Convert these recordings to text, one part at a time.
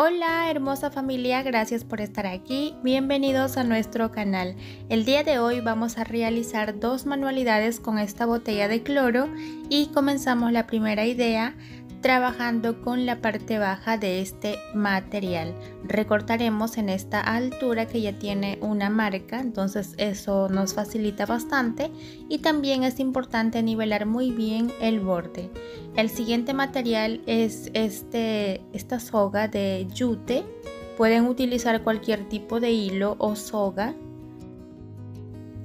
Hola hermosa familia, gracias por estar aquí, bienvenidos a nuestro canal. El día de hoy vamos a realizar dos manualidades con esta botella de cloro y comenzamos la primera idea trabajando con la parte baja de este material. Recortaremos en esta altura que ya tiene una marca, entonces eso nos facilita bastante y también es importante nivelar muy bien el borde. El siguiente material es este, esta soga de yute. Pueden utilizar cualquier tipo de hilo o soga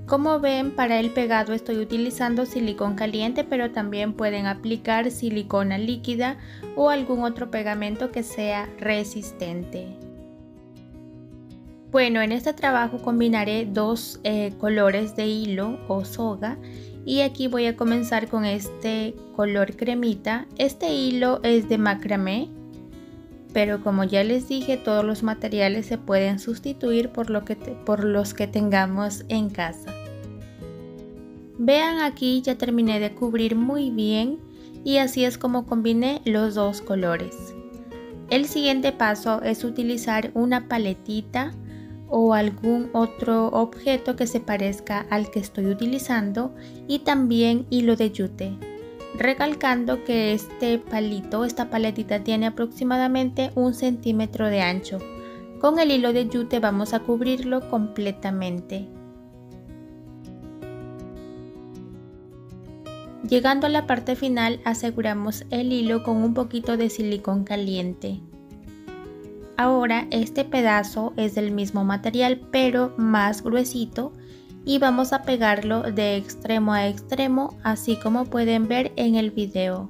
como ven, para el pegado estoy utilizando silicón caliente, pero también pueden aplicar silicona líquida o algún otro pegamento que sea resistente. Bueno, en este trabajo combinaré dos eh, colores de hilo o soga y aquí voy a comenzar con este color cremita. Este hilo es de macramé, pero como ya les dije, todos los materiales se pueden sustituir por, lo que por los que tengamos en casa. Vean aquí ya terminé de cubrir muy bien y así es como combiné los dos colores. El siguiente paso es utilizar una paletita o algún otro objeto que se parezca al que estoy utilizando y también hilo de yute. Recalcando que este palito, esta paletita tiene aproximadamente un centímetro de ancho. Con el hilo de yute vamos a cubrirlo completamente. Llegando a la parte final aseguramos el hilo con un poquito de silicón caliente. Ahora este pedazo es del mismo material pero más gruesito y vamos a pegarlo de extremo a extremo así como pueden ver en el video.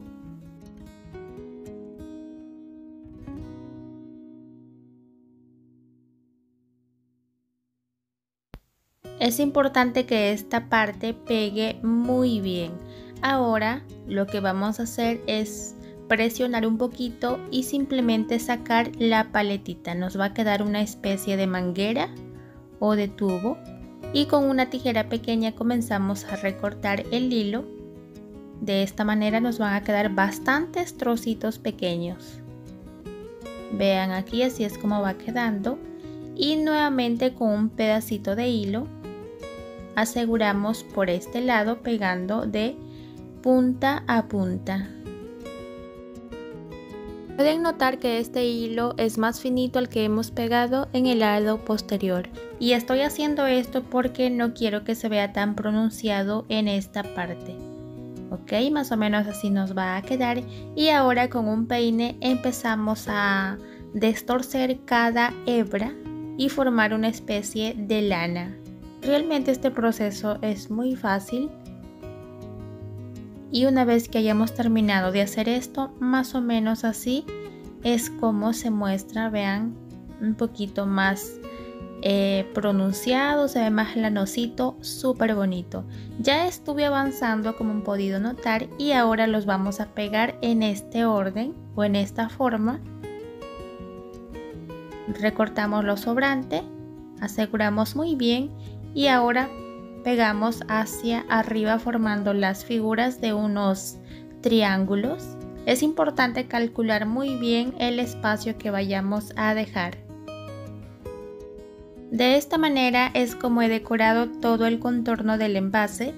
Es importante que esta parte pegue muy bien Ahora lo que vamos a hacer es presionar un poquito y simplemente sacar la paletita. Nos va a quedar una especie de manguera o de tubo y con una tijera pequeña comenzamos a recortar el hilo. De esta manera nos van a quedar bastantes trocitos pequeños. Vean aquí así es como va quedando y nuevamente con un pedacito de hilo aseguramos por este lado pegando de punta a punta. Pueden notar que este hilo es más finito al que hemos pegado en el lado posterior y estoy haciendo esto porque no quiero que se vea tan pronunciado en esta parte. Ok, más o menos así nos va a quedar y ahora con un peine empezamos a destorcer cada hebra y formar una especie de lana. Realmente este proceso es muy fácil y una vez que hayamos terminado de hacer esto, más o menos así es como se muestra, vean, un poquito más eh, pronunciado, se ve más lanosito, súper bonito. Ya estuve avanzando como han podido notar y ahora los vamos a pegar en este orden o en esta forma. Recortamos lo sobrante, aseguramos muy bien y ahora pegamos hacia arriba formando las figuras de unos triángulos. Es importante calcular muy bien el espacio que vayamos a dejar. De esta manera es como he decorado todo el contorno del envase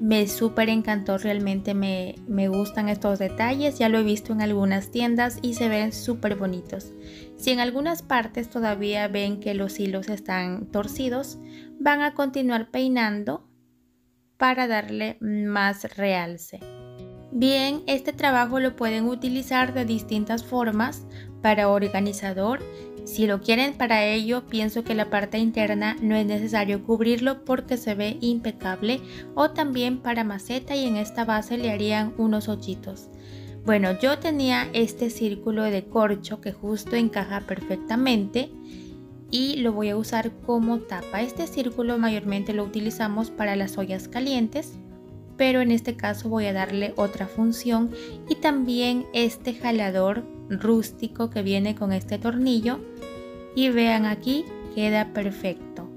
me súper encantó, realmente me, me, gustan estos detalles, ya lo he visto en algunas tiendas y se ven súper bonitos. Si en algunas partes todavía ven que los hilos están torcidos, van a continuar peinando para darle más realce. Bien, este trabajo lo pueden utilizar de distintas formas para organizador si lo quieren para ello, pienso que la parte interna no es necesario cubrirlo porque se ve impecable o también para maceta y en esta base le harían unos hoyitos. Bueno, yo tenía este círculo de corcho que justo encaja perfectamente y lo voy a usar como tapa. Este círculo mayormente lo utilizamos para las ollas calientes, pero en este caso voy a darle otra función y también este jalador rústico que viene con este tornillo y vean aquí queda perfecto.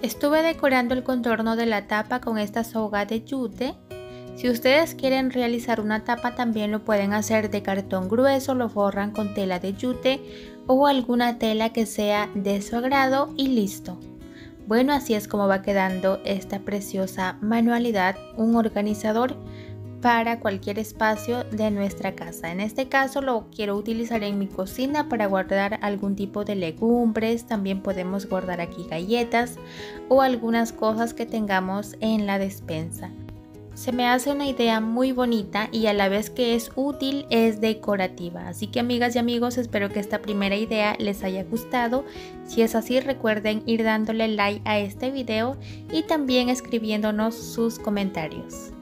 Estuve decorando el contorno de la tapa con esta soga de yute. Si ustedes quieren realizar una tapa también lo pueden hacer de cartón grueso, lo forran con tela de yute o alguna tela que sea de su agrado y listo. Bueno, así es como va quedando esta preciosa manualidad, un organizador para cualquier espacio de nuestra casa. En este caso lo quiero utilizar en mi cocina para guardar algún tipo de legumbres, también podemos guardar aquí galletas o algunas cosas que tengamos en la despensa. Se me hace una idea muy bonita y a la vez que es útil es decorativa. Así que amigas y amigos, espero que esta primera idea les haya gustado. Si es así, recuerden ir dándole like a este video y también escribiéndonos sus comentarios.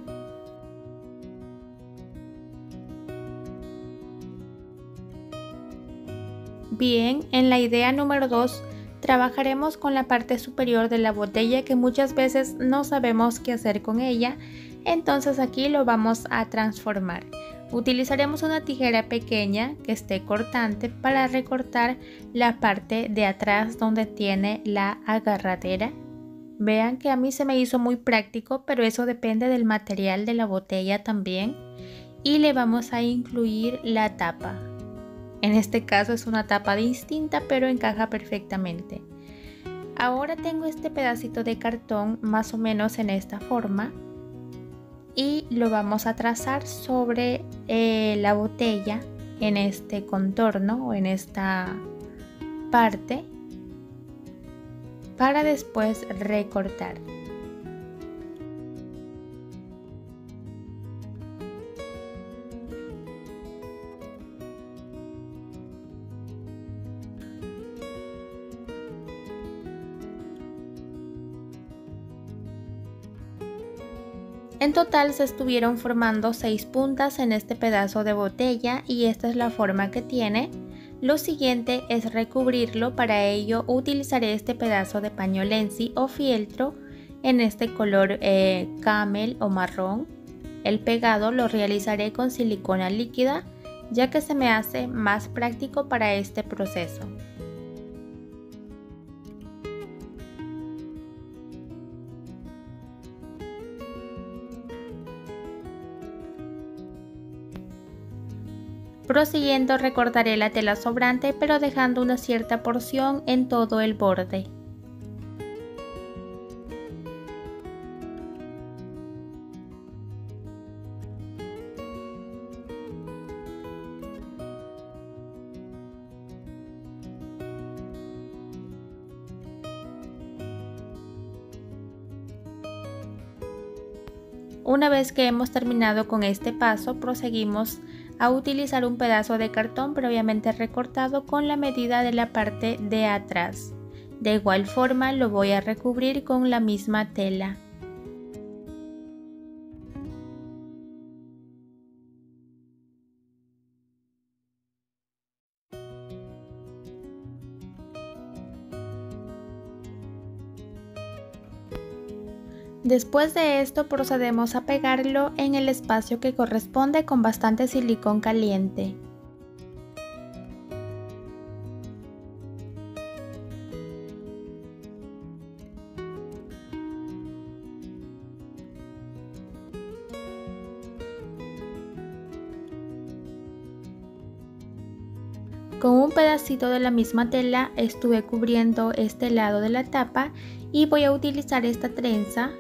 Bien, en la idea número 2 trabajaremos con la parte superior de la botella que muchas veces no sabemos qué hacer con ella, entonces aquí lo vamos a transformar. Utilizaremos una tijera pequeña que esté cortante para recortar la parte de atrás donde tiene la agarradera. Vean que a mí se me hizo muy práctico, pero eso depende del material de la botella también. Y le vamos a incluir la tapa. En este caso es una tapa distinta pero encaja perfectamente. Ahora tengo este pedacito de cartón más o menos en esta forma y lo vamos a trazar sobre eh, la botella en este contorno o en esta parte para después recortar. En total se estuvieron formando 6 puntas en este pedazo de botella y esta es la forma que tiene. Lo siguiente es recubrirlo, para ello utilizaré este pedazo de paño lenzi o fieltro en este color eh, camel o marrón. El pegado lo realizaré con silicona líquida ya que se me hace más práctico para este proceso. Prosiguiendo recortaré la tela sobrante pero dejando una cierta porción en todo el borde. Una vez que hemos terminado con este paso, proseguimos a utilizar un pedazo de cartón previamente recortado con la medida de la parte de atrás. De igual forma lo voy a recubrir con la misma tela. Después de esto procedemos a pegarlo en el espacio que corresponde con bastante silicón caliente. Con un pedacito de la misma tela estuve cubriendo este lado de la tapa y voy a utilizar esta trenza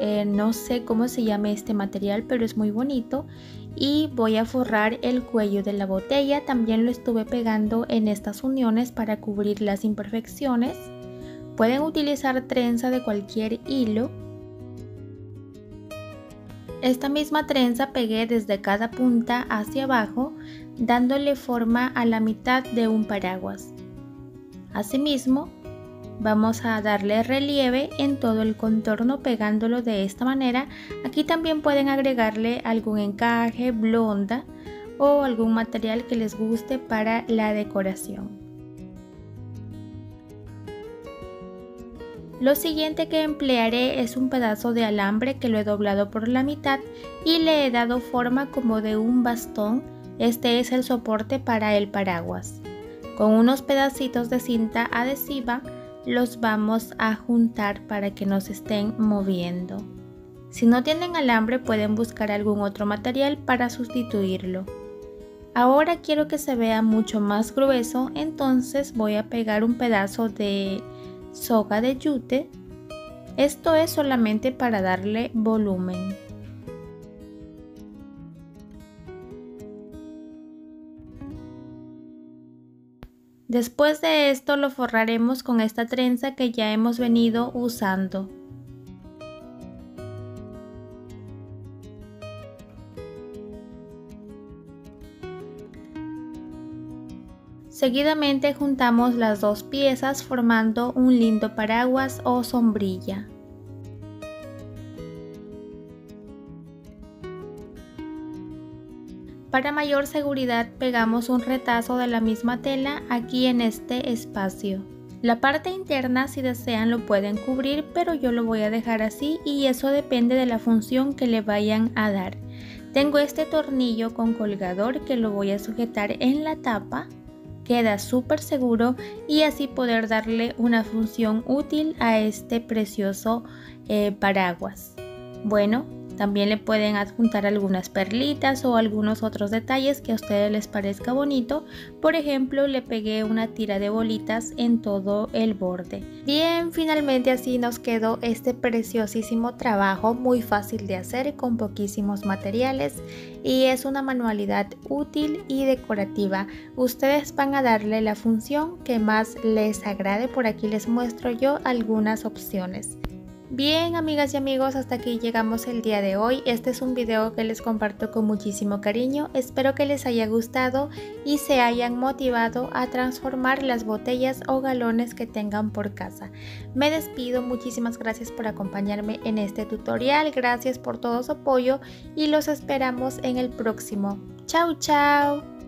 eh, no sé cómo se llama este material, pero es muy bonito. Y voy a forrar el cuello de la botella. También lo estuve pegando en estas uniones para cubrir las imperfecciones. Pueden utilizar trenza de cualquier hilo. Esta misma trenza pegué desde cada punta hacia abajo, dándole forma a la mitad de un paraguas. Asimismo, Vamos a darle relieve en todo el contorno pegándolo de esta manera. Aquí también pueden agregarle algún encaje, blonda o algún material que les guste para la decoración. Lo siguiente que emplearé es un pedazo de alambre que lo he doblado por la mitad y le he dado forma como de un bastón. Este es el soporte para el paraguas. Con unos pedacitos de cinta adhesiva los vamos a juntar para que nos estén moviendo. Si no tienen alambre pueden buscar algún otro material para sustituirlo. Ahora quiero que se vea mucho más grueso, entonces voy a pegar un pedazo de soga de yute. Esto es solamente para darle volumen. Después de esto lo forraremos con esta trenza que ya hemos venido usando. Seguidamente juntamos las dos piezas formando un lindo paraguas o sombrilla. Para mayor seguridad pegamos un retazo de la misma tela aquí en este espacio. La parte interna si desean lo pueden cubrir pero yo lo voy a dejar así y eso depende de la función que le vayan a dar. Tengo este tornillo con colgador que lo voy a sujetar en la tapa queda súper seguro y así poder darle una función útil a este precioso eh, paraguas. Bueno, también le pueden adjuntar algunas perlitas o algunos otros detalles que a ustedes les parezca bonito. Por ejemplo, le pegué una tira de bolitas en todo el borde. Bien, finalmente así nos quedó este preciosísimo trabajo, muy fácil de hacer con poquísimos materiales y es una manualidad útil y decorativa. Ustedes van a darle la función que más les agrade. Por aquí les muestro yo algunas opciones. Bien amigas y amigos, hasta aquí llegamos el día de hoy. Este es un video que les comparto con muchísimo cariño. Espero que les haya gustado y se hayan motivado a transformar las botellas o galones que tengan por casa. Me despido, muchísimas gracias por acompañarme en este tutorial, gracias por todo su apoyo y los esperamos en el próximo. Chao, chao.